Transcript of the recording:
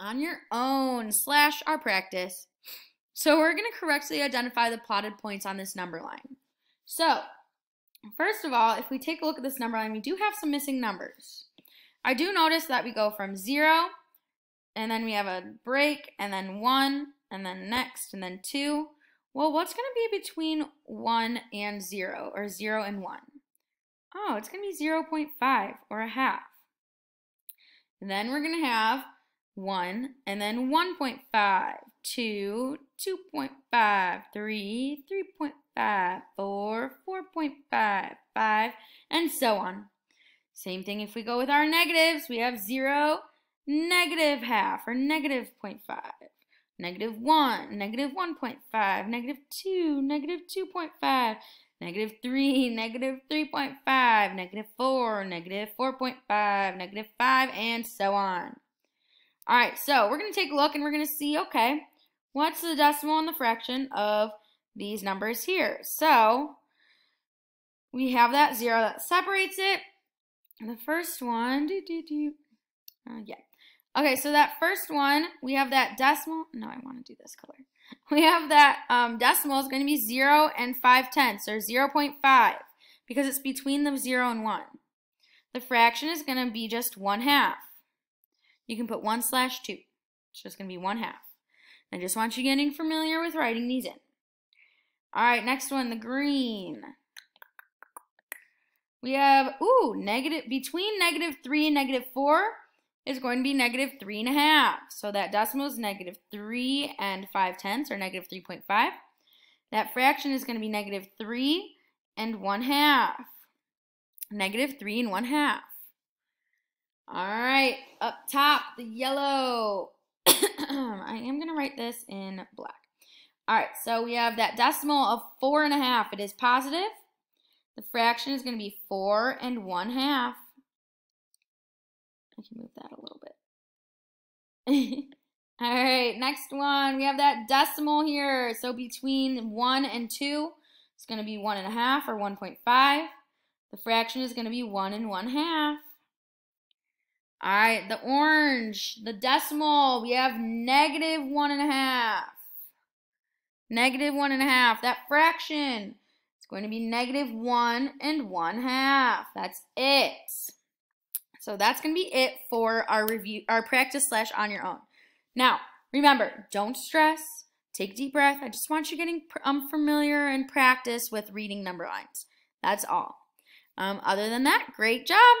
on your own slash our practice. So we're going to correctly identify the plotted points on this number line. So first of all, if we take a look at this number line, we do have some missing numbers. I do notice that we go from 0, and then we have a break, and then 1, and then next, and then 2. Well, what's going to be between 1 and 0, or 0 and 1? Oh, it's going to be 0.5, or a half. And then we're going to have 1, and then 1.5, 2, 2.5, 3, 3.5, 4, 4.5, 5, and so on. Same thing if we go with our negatives. We have 0, negative half, or negative 0.5, negative 1, negative 1.5, negative 2, negative 2.5, negative 3, negative 3.5, negative 4, negative 4.5, negative 5, and so on. All right, so we're going to take a look and we're going to see, okay, what's the decimal and the fraction of these numbers here? So we have that 0 that separates it. The first one, do, do, do. Uh, yeah. Okay, so that first one, we have that decimal. No, I want to do this color. We have that um, decimal is going to be 0 and 5 tenths, or 0 0.5, because it's between the 0 and 1. The fraction is going to be just 1 half. You can put 1 slash 2. It's just going to be 1 half. I just want you getting familiar with writing these in. All right, next one, the green. We have, ooh, negative, between negative 3 and negative 4 is going to be negative 3 and a half. So that decimal is negative 3 and 5 tenths, or negative 3.5. That fraction is going to be negative 3 and 1 half. Negative 3 and 1 half. All right, up top, the yellow. I am going to write this in black. All right, so we have that decimal of 4 and a half. It is positive. The fraction is going to be 4 and 1 half. I can move that a little bit. All right, next one. We have that decimal here. So between 1 and 2, it's going to be 1.5 or 1.5. The fraction is going to be 1 and 1 half. All right, the orange, the decimal, we have negative 1.5. Negative 1.5. That fraction is going to be negative 1 and 1 half. That's it. So that's going to be it for our review, our practice slash on your own. Now, remember, don't stress. Take a deep breath. I just want you getting um, familiar and practice with reading number lines. That's all. Um, other than that, great job.